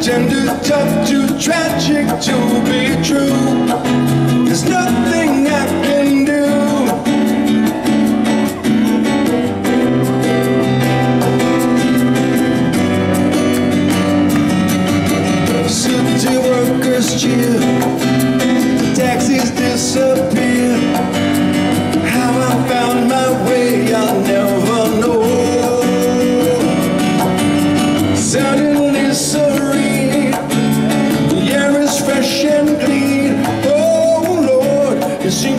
Gender's tough, too tragic to be true. There's nothing I can do. City workers cheer.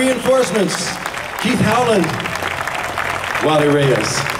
reinforcements, Keith Howland, Wally Reyes.